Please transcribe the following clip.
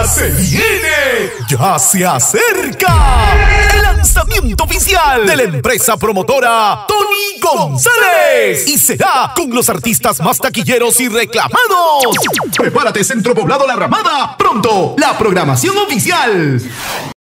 Ya se viene, ya se acerca el lanzamiento oficial de la empresa promotora Tony González y será con los artistas más taquilleros y reclamados. Prepárate Centro Poblado La Ramada, pronto la programación oficial.